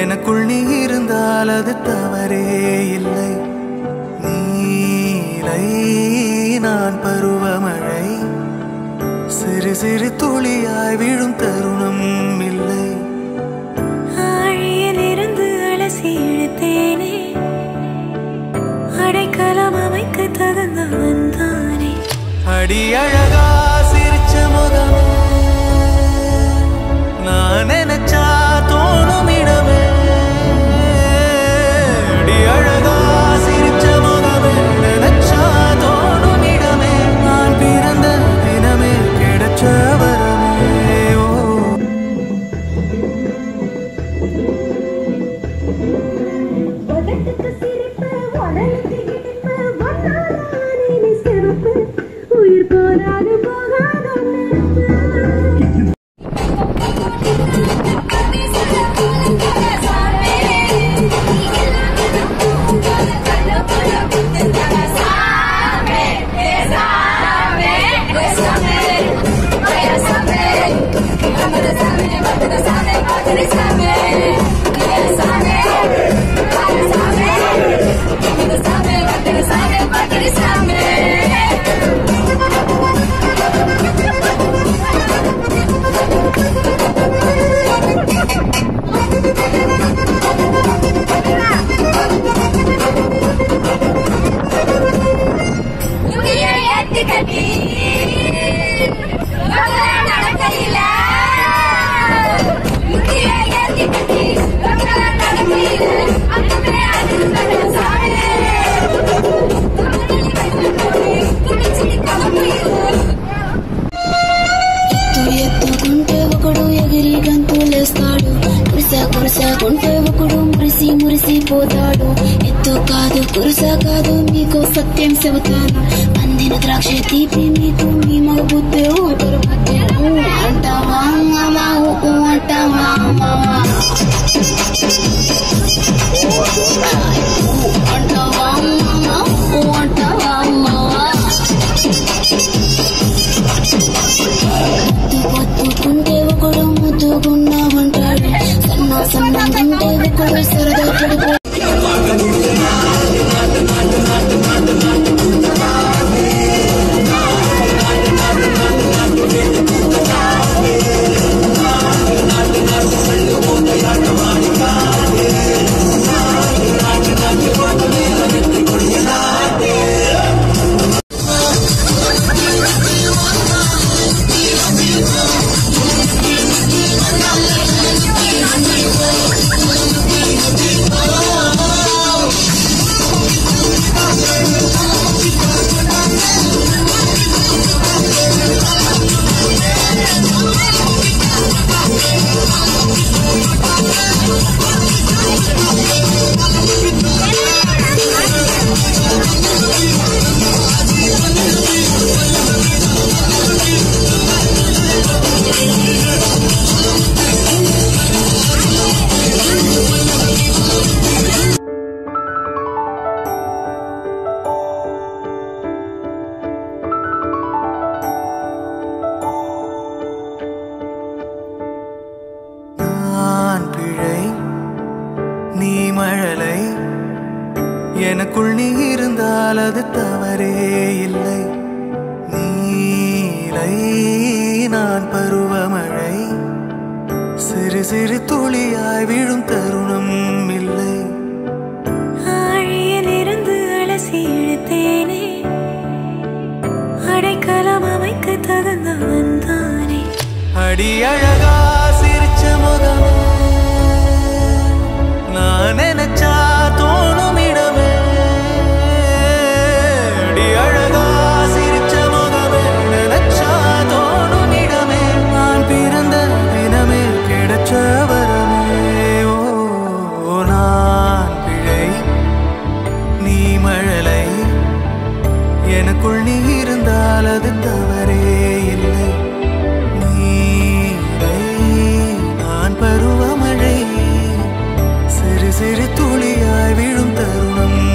எனக்குள் நீ இருந்தால் அது தவறே இல்லை. நீலை நான் பருவமழை சிறு சிறு துளியாய் விழும் தருணம் இல்லை. ஆழியிலிருந்து அலசி இழுத்தேனே. அடைக்கலம் அமைக்க தகுந்தவன் தானே. அடி அழகா சிரிச்ச முகமே. நான் గురుస కొంటే ఒకడు మురిసి మురిసి పోతాడు. ఎత్తు కాదు గురుస కాదు మీకు సత్యం చెబుతాను. అందిన ద్రాక్ష తీపి మీకు మీ మగుతే అంటావా అంటావా ఒకడు ముద్దుగున్న Sweat up, baby, put me to நான் எனக்குள் நீ இருந்தால் அது தவறே இல்லை. நீலை நான் பருவமழை சிறு சிறு துளியாய் விழும் தருணம் இல்லை. ஆழியிலிருந்து அலசி இழுத்தேனே. அடைக்கலம் அமைக்க தகுந்தவன் தானே. அடி அழகா சிறு துளியாய் விழும் தருணம்.